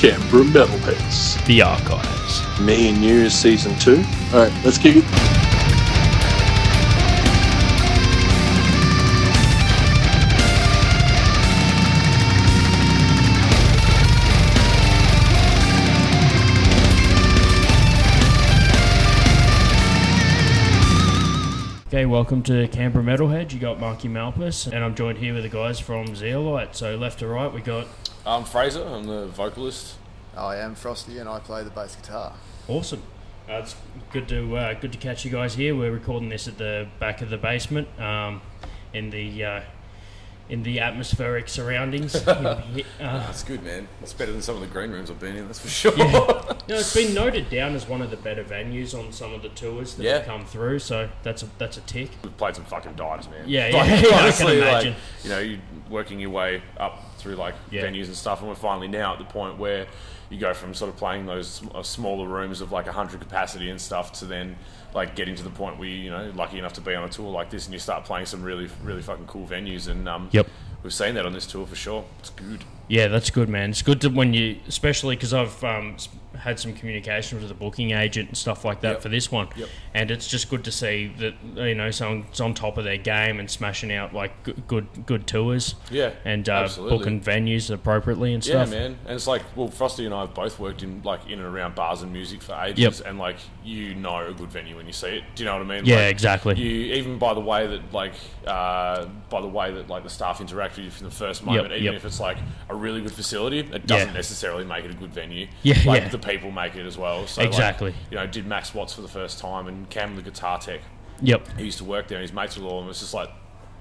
Canberra Metalheads. The Archives. Me and you, season two. Alright, let's kick it. Welcome to Canberra Metalhead. You got Marky Malphas, and I'm joined here with the guys from Zeolite. So left to right, we got I'm Fraser. I'm the vocalist. I am Frosty and I play the bass guitar. awesome. Uh, it's good to uh, good to catch you guys here. We're recording this at the back of the basement, um, in the uh, in the atmospheric surroundings. uh, That's good, man. It's better than some of the green rooms I've been in. That's for sure. no, it's been noted down as one of the better venues on some of the tours that Yeah. have come through. So that's a that's a tick. We've played some fucking dives, man. Yeah, yeah, Like, yeah, I can honestly, imagine. Like, you know, you're working your way up through like Yeah. venues and stuff, and we're finally now at the point where you go from sort of playing those uh, smaller rooms of like 100 capacity and stuff to then like getting to the point where you know lucky enough to be on a tour like this and you start playing some really really fucking cool venues and um Yep. We've seen that on this tour for sure it's good Yeah, that's good, man. It's good to when you, especially because I've um, had some communication with the booking agent and stuff like that Yep. for this one, Yep. and it's just good to see that you know someone's on top of their game and smashing out like good good tours yeah and uh, booking venues appropriately and stuff. Yeah, man, and it's like, well, Frosty and I have both worked in like in and around bars and music for ages, Yep. and like you know a good venue when you see it. Do you know what I mean? Yeah, Like, exactly. You even by the way that like uh, by the way that like the staff interact with you from the first moment, even yep. if it's like a really good facility, it doesn't Yeah. necessarily make it a good venue. Yeah, like yeah. the people make it as well. So like, Exactly. you know, did Max Watts for the first time, and Cam the guitar tech. Yep. He used to work there, and his mates were all, and it's just like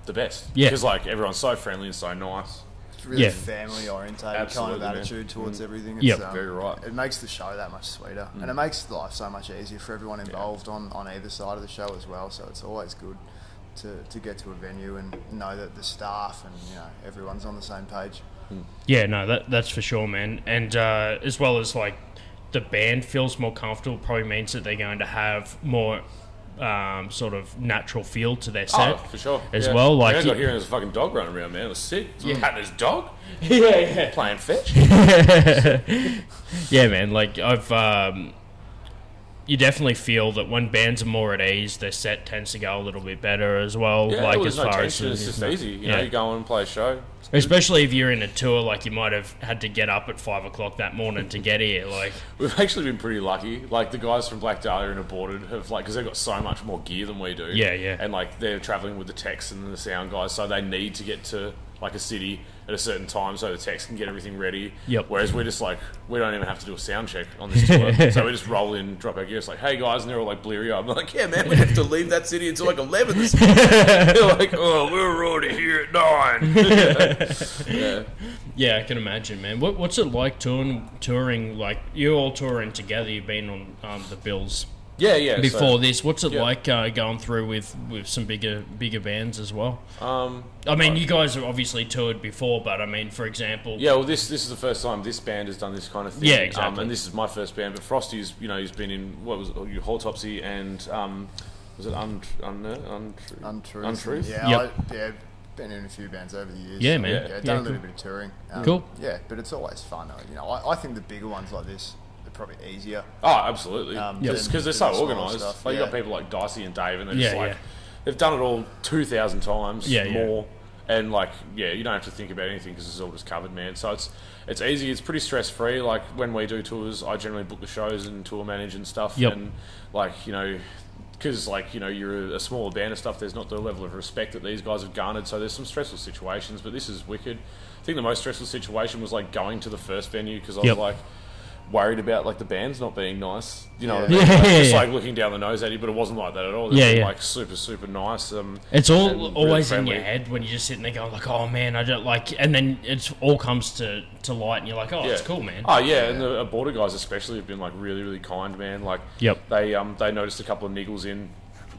the best. Yeah. because like everyone's so friendly and so nice. It's really Yeah. family orientated kind Absolutely, of man. attitude towards everything. It's, Yep. um, Very right. It makes the show that much sweeter, and it makes life so much easier for everyone involved on, on either side of the show as well. So it's always good to, to get to a venue and know that the staff and you know everyone's on the same page. Yeah, no, that that's for sure, man. And uh, as well as like the band feels more comfortable, probably means that they're going to have more um, sort of natural feel to their set. Oh, for sure. As Yeah. well, like I got you- hearing this fucking dog running around, man. It was sick. Yeah. Patting his dog, yeah, yeah. playing fetch. yeah, man. Like I've, um, you definitely feel that when bands are more at ease, their set tends to go a little bit better as well. Yeah, like as no far as tension. It's just easy. You yeah. know, you go and play a show. Especially if you're in a tour, like you might have had to get up at five o'clock that morning to get here. Like, We've actually been pretty lucky. Like the guys from Black Dahlia and Aborted have like because they've got so much more gear than we do. Yeah, yeah. And like they're traveling with the techs and the sound guys, so they need to get to like a city at a certain time so the techs can get everything ready. Yep. Whereas we're just like we don't even have to do a sound check on this tour, so we just roll in, drop our gear. It's like, hey guys, and they're all like bleary eyed. I'm like, yeah, man, we have to leave that city until like eleven. This they're like, oh, we're already here at nine. yeah. yeah, I can imagine, man. What, what's it like touring? Touring like you all touring together. You've been on um, the Bills Yeah, yeah. so- before this. What's it yeah. like uh, going through with, with some bigger bigger bands as well? um, I mean, you guys have obviously toured before, but I mean, for example, Yeah, well, this this is the first time this band has done this kind of thing. Yeah, Um, exactly. and this is my first band, but Frosty's, you know, he's been in what was it, Autopsy and um, was it un, un, un, Untruth. Untruth? Yeah, Yep. I, yeah. Been in a few bands over the years. Yeah, so, man. Yeah, Yeah, done a cool. little bit of touring. Um, Cool. Yeah, but it's always fun. uh, You know, I, I think the bigger ones like this are probably easier. Oh, absolutely. Um, Because they're so the organised. stuff, Like you got people like Dicey and Dave, and they're Yeah, just like yeah. they've done it all two thousand times Yeah, yeah. more. And like, yeah, you don't have to think about anything because it's all just covered, man. So it's it's easy. It's pretty stress free. Like when we do tours, I generally book the shows and tour manage and stuff. Yep. And like you know, because like you know you're a, a smaller band and stuff. There's not the level of respect that these guys have garnered. So there's some stressful situations, but this is wicked. I think the most stressful situation was like going to the first venue because I Yep. was like worried about like the bands not being nice. You know, what I mean? Yeah, Like, yeah, just like looking down the nose at you, but it wasn't like that at all. They Yeah, yeah. like super super nice. Um, It's all and really always in your head when you're just sitting there going like, "Oh man, I don't like," and then it all comes to, to light, and you're like, "Oh, it's cool, man." Oh yeah, and the Aborted guys especially have been like really really kind, man. Like Yep. they um they noticed a couple of niggles in.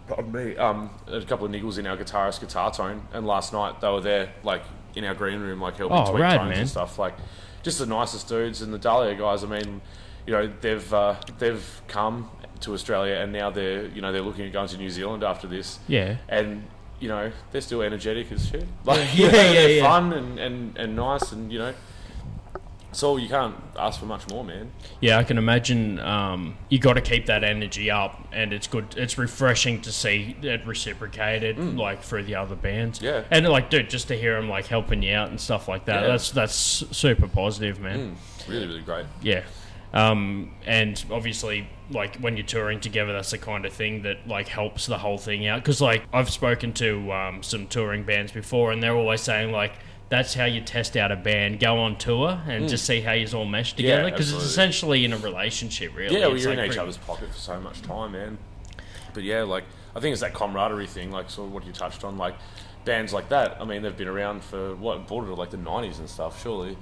Pardon me. Um, a couple of niggles in our guitarist guitar tone, and last night they were there, like in our green room, like helping Oh, tweak rad, tones man. and stuff. Like, just the nicest dudes. And the Dahlia guys, I mean, you know, they've uh, they've come to Australia, and now they're you know they're looking at going to New Zealand after this. Yeah. And you know they're still energetic as shit. Like Yeah, know, yeah, they're yeah. fun and, and, and nice, and you know So you can't ask for much more, man. Yeah, I can imagine. Um, you got to keep that energy up, and it's good. It's refreshing to see it reciprocated, like through the other bands. Mm. Yeah. and like, dude, just to hear them like helping you out and stuff like that. Yeah. That's that's super positive, man. Mm, really, really great. Yeah. Um, and obviously, like when you're touring together, that's the kind of thing that like helps the whole thing out. Because like I've spoken to um, some touring bands before, and they're always saying like that's how you test out a band. Go on tour and just hmm. see how you all mesh together. Because it's essentially in a relationship, really. Yeah, well, you're like in each pretty- other's pocket for so much time, man. But yeah, like I think it's that camaraderie thing, like sort of what you touched on, like bands like that. I mean, they've been around for what Aborted to like the '90s and stuff, surely.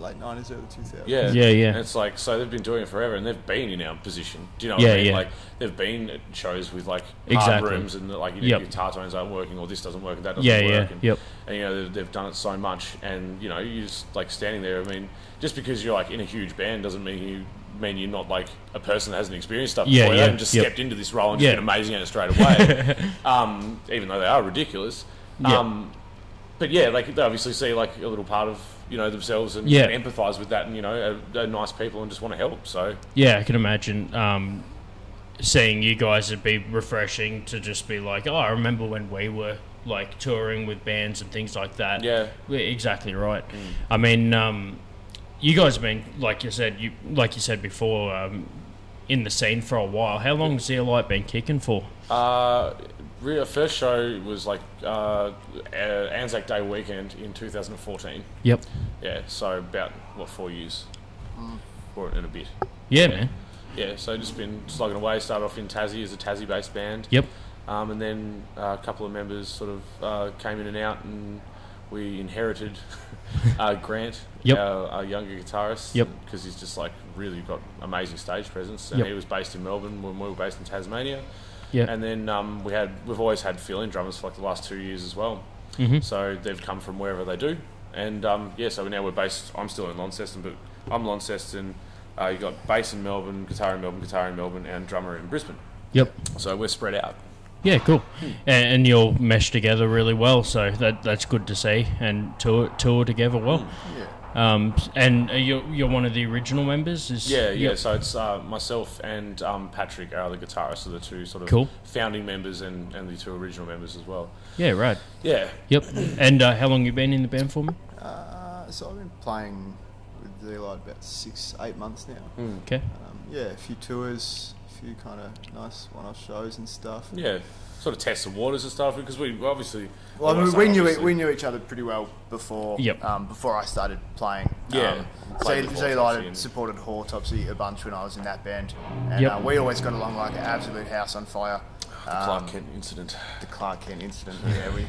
Late nineties, early two thousands. Yeah, Yeah, yeah. And it's like so they've been doing it forever, and they've been in our position. Do you know what Yeah, I mean? yeah. Like they've been at shows with like hard Exactly. rooms, and like you know, Yep. guitar tones aren't working, or this doesn't work, and that doesn't Yeah, work. yeah, And, yep. and you know they've, they've done it so much, and you know you just like standing there. I mean, just because you're like in a huge band doesn't mean you mean you're not like a person that hasn't experienced stuff Yeah, before. They haven't just yep. stepped into this role and Yeah. just been amazing at it straight away. um, even though they are ridiculous. Yeah. Um, but yeah, like they obviously see like a little part of you know themselves and, Yeah. empathise with that, and you know, are, are nice people and just want to help. So Yeah, I can imagine um, seeing you guys. It'd be refreshing to just be like, oh, I remember when we were like touring with bands and things like that. Yeah. Exactly right. I mean, um, you guys have been like you said, you like you said before, um, in the scene for a while. How long has Zeolite been kicking for? Uh, re- our first show was like uh, uh, Anzac Day weekend in 2014. Yep. Yeah, so about what four years, or in a bit. Yeah, man. Yeah, so just been slugging away. Started off in Tassie as a Tassie-based band. Yep. Um, and then uh, a couple of members sort of uh, came in and out, and we inherited uh, Grant, Yep. our, our younger guitarist. Yep. Because he's just like really got amazing stage presence, and Yep. he was based in Melbourne when we were based in Tasmania. Yeah. And then um, we had we've always had fill-in drummers for like the last two years as well. Mhm. So they've come from wherever they do, and um, yeah. So now we're based. I'm still in Launceston, but I'm Launceston. Uh, you got bass in Melbourne, guitar in Melbourne, guitar in Melbourne, and drummer in Brisbane. Yep. So we're spread out. Yeah, cool. And, and you'll mesh together really well, so that that's good to see. And tour tour together well. Yeah. Um, and are you you're one of the original members. Is Yeah, yeah. Yep. So it's uh, myself and um, Patrick are the guitarists, are the two sort of Cool. founding members and, and the two original members as well. Yeah, right. Yeah. Yep. And uh, how long you been in the band for me? Uh, so I've been playing with Zeolite about six, eight months now. Okay. Um, yeah, a few tours, a few kind of nice one-off shows and stuff. Yeah. Sort of test the waters and stuff because we obviously. Well, I mean, well, we knew obviously- we knew each other pretty well before. Yep. Um, before I started playing. Yeah, Um, played Z- with Zeolite Autopsy had and- supported Hortopsy a bunch when I was in that band, and Yep. uh, we always got along like an absolute house on fire. Clark Um, Kent incident. the Clark Kent incident. Yeah, we,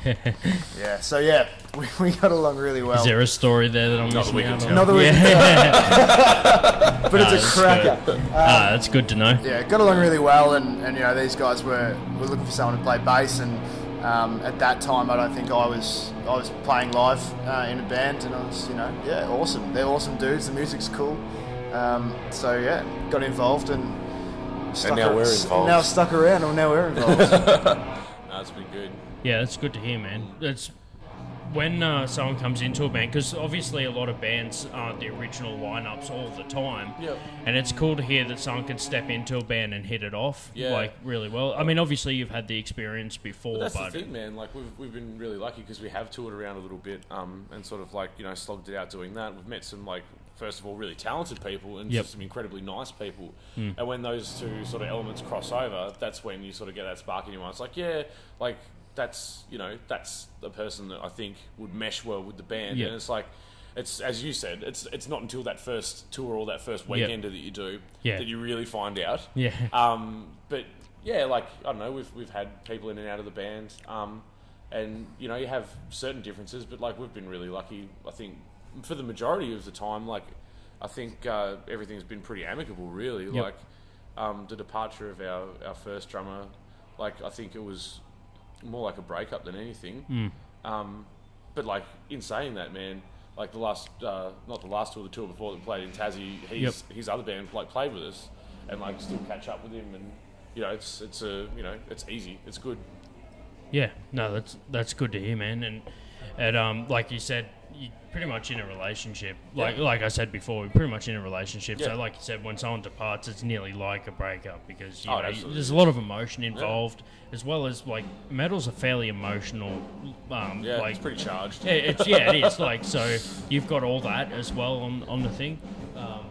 yeah. So yeah, we, we got along really well. Is there a story there that I'm Not that missing we can out tell. on? Not that we can yeah. but it's Ah, a that's cracker. good. ah, that's good to know. yeah, got along really well, and, and you know these guys were, were looking for someone to play bass, and um, at that time I don't think I was I was playing live uh, in a band, and I was you know yeah awesome. They're awesome dudes. The music's cool. Um, so yeah, got involved and. Stuck now ar- we're involved. Now stuck around, or now we're involved. No, it's been good. Yeah, that's good to hear, man. It's when uh, someone comes into a band because obviously a lot of bands aren't the original lineups all the time. Yep. And it's cool to hear that someone can step into a band and hit it off Yeah. like really well. I mean, obviously you've had the experience before, That's but the thing, man. Like we've, we've been really lucky because we have toured around a little bit, um, and sort of like you know slogged it out doing that. We've met some like first of all really talented people and Yep. some incredibly nice people. And when those two sort of elements cross over, that's when you sort of get that spark in your mind. It's like yeah, like that's you know that's the person that I think would mesh well with the band. Yep. And it's like. It's as you said. It's it's not until that first tour or that first Yep. that you do Yeah. that you really find out. yeah, Um, but yeah, like I don't know, we've we've had people in and out of the band, um, and you know you have certain differences, but like we've been really lucky. I think for the majority of the time, like I think uh, everything's been pretty amicable. Really, Yep. like um, the departure of our our first drummer, like I think it was more like a breakup than anything. Hmm. Um, but like in saying that, man. Like the last, uh, not the last tour, the tour before that played in Tassie, his his other band like played with us, and like still catch up with him, and you know it's it's a you know it's easy, it's good. yeah. No, that's that's good to hear, man. And And um, like you said, you pretty much in a relationship. Like like I said before, we're pretty much in a relationship. Yeah. So like you said, when someone departs, it's nearly like a breakup because you Oh, know, absolutely. there's a lot of emotion involved, as well as like metal's a fairly emotional. Um, Yeah, like it's pretty charged. yeah, it's yeah, it is. Like so, you've got all that as well on on the thing, um,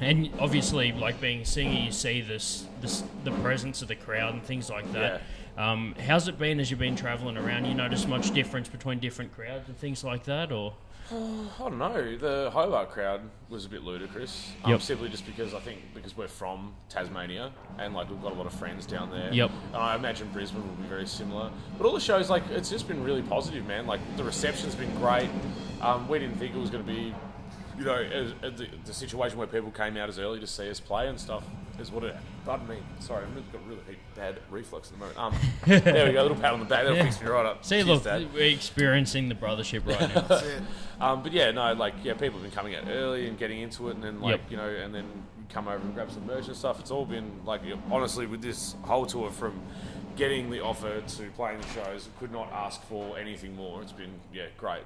and obviously, like being a singer, you see this this the presence of the crowd and things like that. Um, how's it been as you've been traveling around? You notice much difference between different crowds and things like that, or I don't know. The Hobart crowd was a bit ludicrous. Um, Yep. Simply just because I think because we're from Tasmania and like we've got a lot of friends down there. Yep. And I imagine Brisbane will be very similar. But all the shows, like, it's just been really positive, man. Like the reception's been great. Um, we didn't think it was going to be, you know, as, as the, the situation where people came out as early to see us play and stuff is what it. Pardon me. Sorry, I've got really bad reflux at the moment. Um, there we go. A little pat on the back. That'll Yeah. fix me right up. see, Cheers, look, Dad. we're experiencing the brothership right now. That's it. Um, but yeah, no, like yeah, people have been coming out early and getting into it, and then like Yep. you know, and then come over and grab some merch and stuff. It's all been like honestly with this whole tour from getting the offer to playing the shows, could not ask for anything more. It's been yeah, great.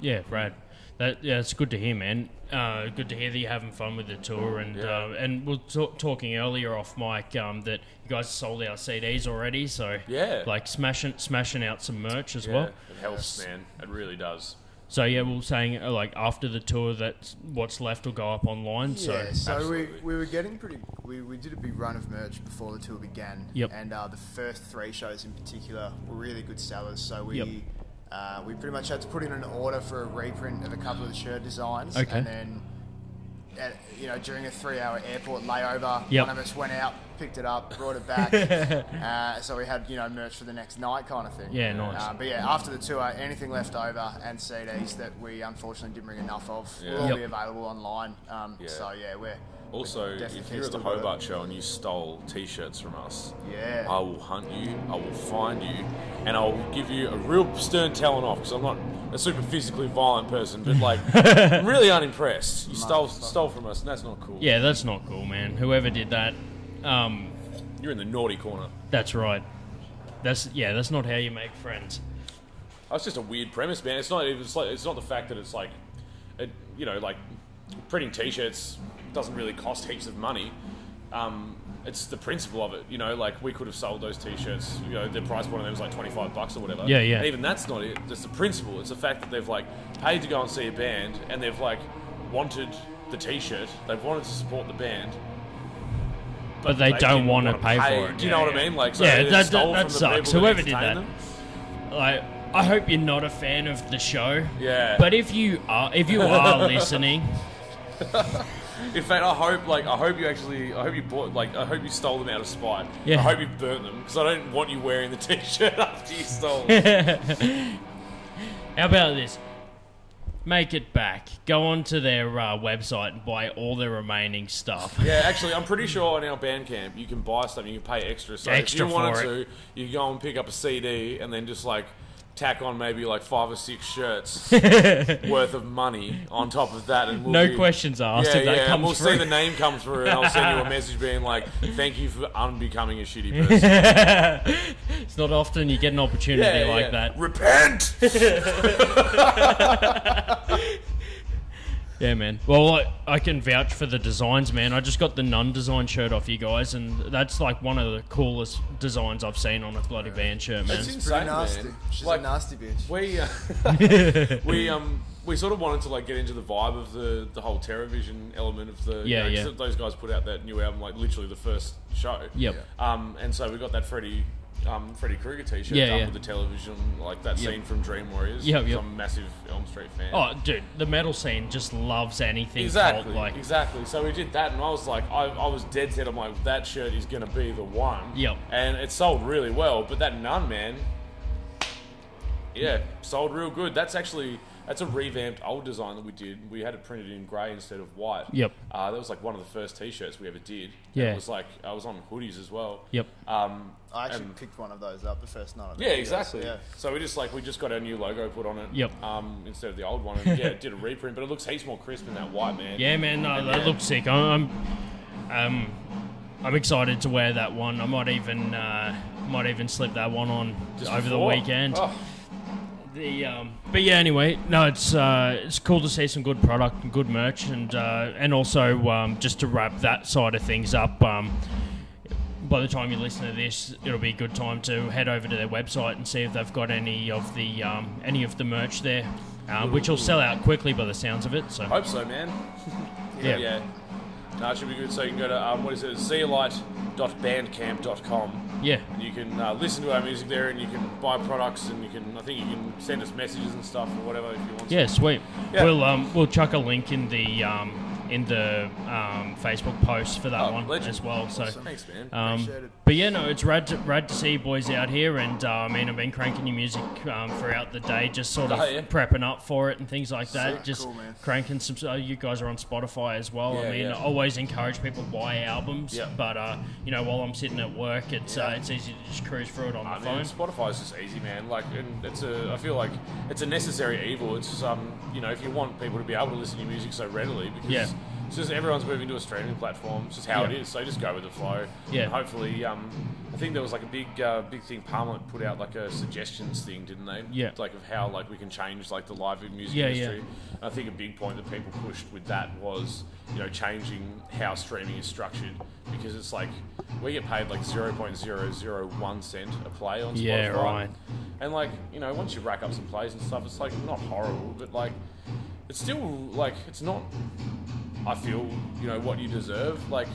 Yeah, Brad. That yeah, it's good to hear, man. Uh, good to hear that you're having fun with the tour, and Yeah. uh, and we are ta- talking earlier off mic um, that you guys sold out CDs already, so Yeah. like smashing smashing out some merch as Yeah, well. it helps, man. It really does. So yeah, we we're saying uh, like after the tour, that what's left will go up online. So yeah, so we, we were getting pretty. We, we did a big run of merch before the tour began. Yep. And uh, the first three shows in particular were really good sellers. So we Yep. Uh, we pretty much had to put in an order for a reprint of a couple of the shirt designs. Okay. And then, at, you know, during a three-hour airport layover, Yep. one of us went out, picked it up, brought it back. uh, so we had you know merch for the next night, kind of thing. Yeah, nice. Uh, but yeah, after the tour, anything left over and CDs that we unfortunately didn't bring enough of Yeah. will all Yep. be available online. Um, Yeah. So yeah, we're Also, if you're at the still got it. Hobart show and you stole T-shirts from us, Yeah. I will hunt you, I will find you, and I'll give you a real stern telling off because I'm not a super physically violent person, but like I'm really unimpressed. You stole stole from us, and that's not cool. yeah, that's not cool, man. Whoever did that, um, You're in the naughty corner. that's right. That's yeah, that's not how you make friends. That's just a weird premise, man. It's not. It's like. It's not the fact that it's like, it, you know, like printing T-shirts doesn't really cost heaps of money. Um, it's the principle of it. You know, like we could have sold those T-shirts. You know, the price point of them was like twenty five bucks or whatever. Yeah, yeah. And even that's not it. It's the principle. It's the fact that they've like paid to go and see a band, and they've like wanted the T-shirt. They've wanted to support the band. But they, don't want to wanna pay, for it. Do you Yeah, know what yeah. I mean? Like, so yeah, they that, that, that sucks. Whoever did that, them. like, I hope you're not a fan of the show. Yeah. But if you are, if you are listening, In fact, I hope like I hope you actually I hope you bought like I hope you stole them out of spite. Yeah. I hope you burnt them because I don't want you wearing the t-shirt after you stole. them. how about this? Make it back. Go onto their uh, website and buy all their remaining stuff. yeah, actually, I'm pretty sure on our Bandcamp you can buy stuff. You can pay extra. So Extra if you wanted for to, you go and pick up a CD and then just like tack on maybe like five or six shirts worth of money on top of that, and we'll No be- questions asked Yeah, if that yeah, and we'll through. see the name come through, and I'll send you a message being like, "Thank you for unbecoming a shitty person." It's not often you get an opportunity like that. Repent. Yeah, man. Well, I, I can vouch for the designs, man. I just got the nun design shirt off you guys, and that's like one of the coolest designs I've seen on a bloody band shirt, man. It's Pretty insane, nasty. man. She's Like- a nasty bitch. We uh, we um we sort of wanted to like get into the vibe of the the whole TerrorVision element of the Yeah, you know, 'cause yeah. Those guys put out that new album like literally the first show. Yep. Um, and so we got that Freddie. Um, Freddy Krueger t-shirt Yeah, done yeah. with the television, like that Yep. scene from Dream Warriors. Yeah, yep. I'm a massive Elm Street fan. Oh, dude, the metal scene just loves anything exactly, like. exactly. So we did that, and I was like, I, I was dead set. I'm like, that shirt is gonna be the one. Yep. And it sold really well, but that nun man, yeah, sold real good. That's actually that's a revamped old design that we did. We had it printed in grey instead of white. Yep. Uh, that was like one of the first T-shirts we ever did. Yeah. It was like I was on hoodies as well. Yep. Um, I actually and- picked one of those up the first night. I yeah, met you guys, exactly. Yeah. So we just like we just got our new logo put on it. Yep. Um, instead of the old one, and yeah, did a reprint, but it looks heaps more crisp in that white man. Yeah, man, no, that Yeah. looks sick. I'm, I'm, um, I'm excited to wear that one. I might even, uh, might even slip that one on Just over the weekend. Oh, The um, but yeah, anyway, no, it's uh, it's cool to see some good product and good merch, and uh, and also um, just to wrap that side of things up. Um, by the time you listen to this, it'll be a good time to head over to their website and see if they've got any of the um, any of the merch there, um, which will sell out quickly by the sounds of it. So Hope so, man. Yeah. yeah. No, it should be good. So you can go to um, what is it? zeolite.bandcamp.com. yeah, And you can uh, listen to our music there, and you can buy products, and you can I think you can send us messages and stuff or whatever if you want. yeah, sweet. Yeah. We'll um, we'll chuck a link in the um, in the um, Facebook post for that Oh, one legend. as well. So. Thanks, man. Um, but yeah, no, it's rad to, rad to see you boys out here, and uh, I mean, I've been cranking your music um, throughout the day, just sort of Oh, yeah. prepping up for it and things like that. Sick, just cool, cranking some. Uh, you guys are on Spotify as well. I mean, yeah. I always encourage people to buy albums, Yeah. but uh, you know, while I'm sitting at work, it's uh, it's easy to just cruise through it on I the mean, phone. Spotify's just easy, man. Like, and it's a. I feel like it's a necessary evil. It's um, you know, if you want people to be able to listen to your music so readily, because Yeah. It's just everyone's moving to a streaming platform. It's just how it Yeah. is. So just go with the flow. Yeah. And hopefully, um, I think there was like a big, uh, big thing. Parliament put out like a suggestions thing, didn't they? Yeah. Like of how like we can change like the live music Yeah, industry. yeah. I think a big point that people pushed with that was, you know, changing how streaming is structured because it's like we get paid like zero point zero zero one cent a play on Spotify. Yeah, right. And like, you know, once you rack up some plays and stuff, it's like not horrible, but like it's still like it's not I feel, you know, what you deserve. Like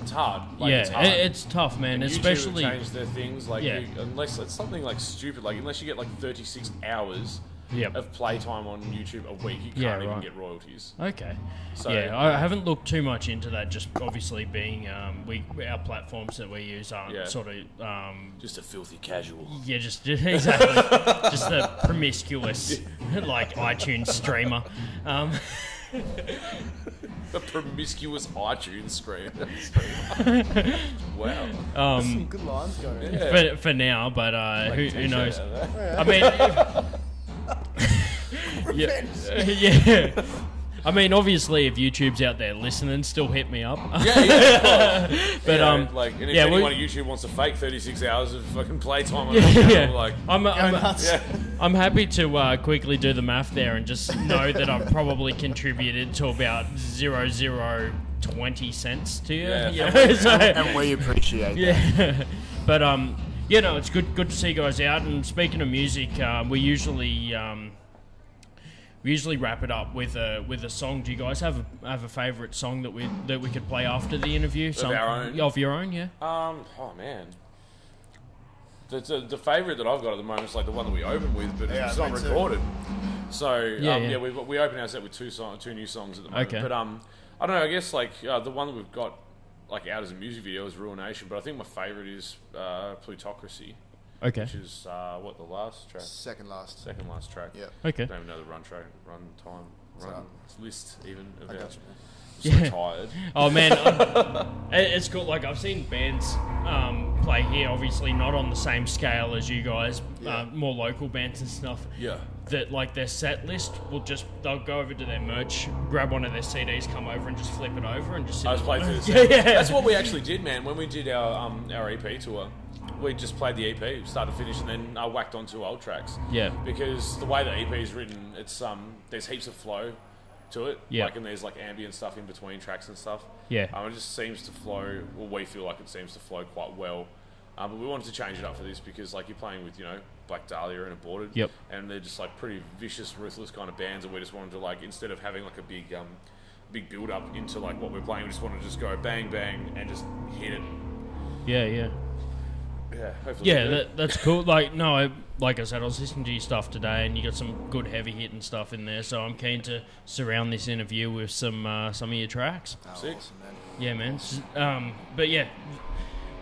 it's hard. Like, yeah, it's hard. it's tough, man. And YouTube have especially changed their things. Like, Yeah. you, unless it's something like stupid, like unless you get like 36 hours Yep. of playtime on YouTube a week, you can't Yeah, even get royalties. Okay. So- yeah, I haven't looked too much into that. Just obviously being um, we our platforms that we use aren't Yeah. sort of um, Just a filthy casual. yeah, just exactly just a promiscuous like iTunes streamer. Um, A promiscuous iTunes screen. wow. um, Some good lines going. Yeah. for, for now, but uh, who, who knows? out of that. I mean, yeah, yeah. I mean, obviously, if YouTube's out there listening, still hit me up. Yeah, yeah. of course. But, Yeah, um, like, and if yeah, we- anyone on YouTube wants to fake 36 hours of fucking playtime on yeah, channel, yeah. like, I'm, I'm, nuts. yeah. I'm happy to uh, quickly do the math there and just know that I've probably contributed to about zero zero twenty cents to you. Yeah. you know, so- And we appreciate that. yeah, but um, you know, it's good good to see you guys out. And speaking of music, uh, we usually um, we usually wrap it up with a with a song. Do you guys have a, have a favorite song that we that we could play after the interview? Of our own? Of your own, yeah. Um, oh man. The, the, the favourite that I've got at the moment is like the one that we open with, but Yeah, it's not me too. recorded. So Yeah, um, yeah. yeah, we we open our set with two song, two new songs at the moment. Okay. But um, I don't know. I guess like uh, the one that we've got like out as a music video is Ruination, but I think my favourite is uh, Plutocracy, Okay. which is uh, what the last track, Second last. second last track. Yep. Okay. I don't even know the run track, run time, run alright. list even. Of I our- got you. I'm so Yeah. tired. Oh man, it- it's cool. Like I've seen bands um, play here, obviously not on the same scale as you guys, Yeah. uh, more local bands and stuff. Yeah. That like their set list will just they'll go over to their merch, grab one of their CDs, come over and just flip it over and just sit. I was playing through the yeah, set. yeah. That's what we actually did, man. When we did our um, our EP tour, we just played the EP, start to finish, and then uh, whacked onto old tracks. Yeah. Because the way the EP is written, it's um, there's heaps of flow to it. Yeah. Like, and there's like ambient stuff in between tracks and stuff. Yeah. Um, it just seems to flow. Well, we feel like it seems to flow quite well. Um, but we wanted to change it up for this because, like, you're playing with, you know, Black Dahlia and Aborted. Yep. And they're just like pretty vicious, ruthless kind of bands, and we just wanted to like instead of having like a big, um, big build up into like what we're playing, we just wanted to just go bang bang and just hit it. yeah, yeah. Yeah. Hopefully. Yeah, that, that's cool. Like, no, I, like I said, I was listening to your stuff today, and you got some good heavy hitting stuff in there. So I'm keen to surround this interview with some uh, some of your tracks. Oh, Sick. awesome, man. Yeah, man. Um, but yeah,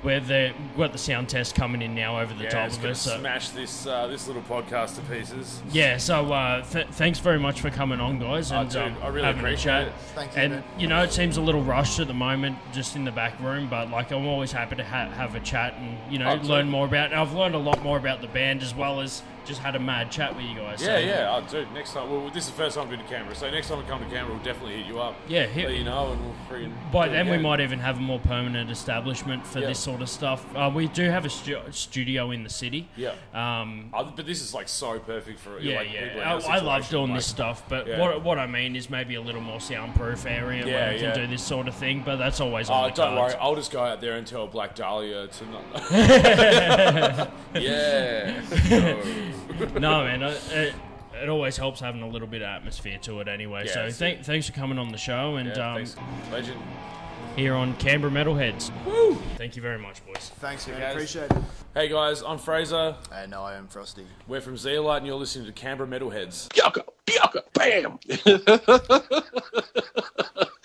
we're the we've got the sound test coming in now over the yeah, top it's of gonna us. So, smash this uh, this little podcast to pieces. yeah, so uh, th- thanks very much for coming on, guys, Oh, and dude, um, I really having a appreciate chat. it. Thank you, And man. you know, it seems a little rushed at the moment, just in the back room. But like, I'm always happy to ha- have a chat and you know Oh, learn more about. And I've learned a lot more about the band as well as just had a mad chat with you guys. Yeah, so, yeah. Oh, do. next time. Well, this is the first time I've been to Canberra, so next time we come to Canberra, we'll definitely hit you up. Yeah, hit- Let you know, and we'll freaking. By then, we might even have a more permanent establishment for Yeah. this sort of stuff. Uh, we do have a stu- studio in the city. Yeah. Um, Uh, but this is like so perfect for yeah, like, people in yeah. I, I love doing like- this stuff, but Yeah. what what I mean is maybe a little more soundproof area Yeah, where we can do this sort of thing. But that's always Oh, on the don't cards. worry. I'll just go out there and tell Black Dahlia to not. yeah. No. no, man. uh, It, it always helps having a little bit of atmosphere to it anyway. Yeah, so that's th- thanks for coming on the show and Yeah, um. Legend. here on Canberra Metalheads. Woo! Thank you very much, boys. Thanks, man. guys. Appreciate it. Hey guys, I'm Fraser. And I am Frosty. We're from Zeolite, and you're listening to Canberra Metalheads. Bianca, Bianca, bam!